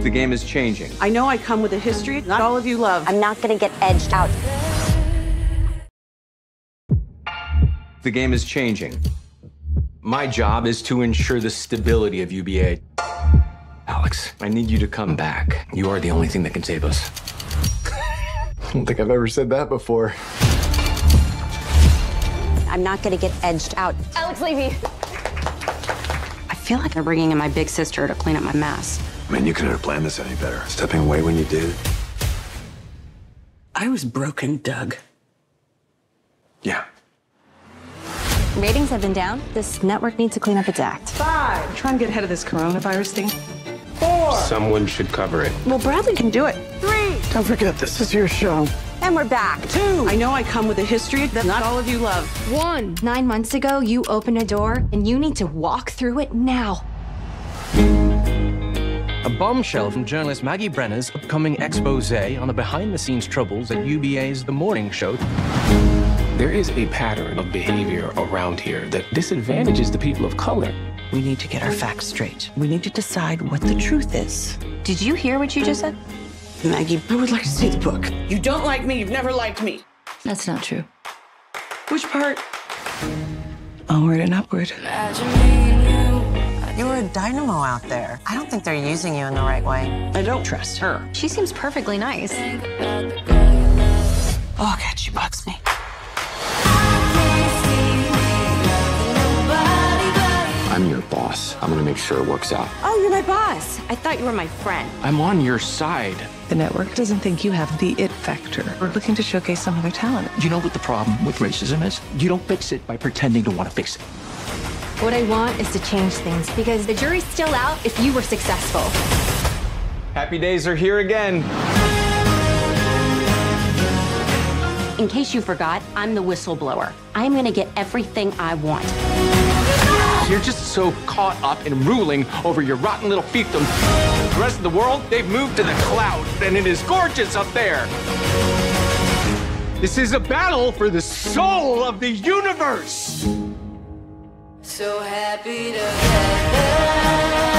The game is changing. I know I come with a history not all of you love. I'm not gonna get edged out. The game is changing. My job is to ensure the stability of UBA. Alex, I need you to come back. You are the only thing that can save us. I don't think I've ever said that before. I'm not gonna get edged out. Alex Levy. I feel like they're bringing in my big sister to clean up my mess. Man, you couldn't have planned this any better. Stepping away when you did. I was broken, Doug. Yeah. Ratings have been down. This network needs to clean up its act. Five. Try and get ahead of this coronavirus thing. Four. Someone should cover it. Well, Bradley can do it. Three. Don't forget, this is your show. And we're back. Two. I know I come with a history that not all of you love. One. Nine months ago, you opened a door and you need to walk through it now. A bombshell from journalist Maggie Brenner's upcoming expose on the behind the scenes troubles at UBA's The Morning Show. There is a pattern of behavior around here that disadvantages the people of color. We need to get our facts straight. We need to decide what the truth is. Did you hear what you just said? Maggie, I would like to see the book. You don't like me. You've never liked me. That's not true. Which part? Onward and upward. You're a dynamo out there. I don't think they're using you in the right way. I don't trust her. She seems perfectly nice. Oh, God, she bugs me. I'm your boss. I'm gonna make sure it works out. Oh, you're my boss. I thought you were my friend. I'm on your side. The network doesn't think you have the it factor. We're looking to showcase some of their talent. You know what the problem with racism is? You don't fix it by pretending to want to fix it. What I want is to change things because the jury's still out if you were successful. Happy days are here again. In case you forgot, I'm the whistleblower. I'm gonna get everything I want. You're just so caught up in ruling over your rotten little fiefdom. The rest of the world, they've moved to the cloud, and it is gorgeous up there. This is a battle for the soul of the universe. So happy to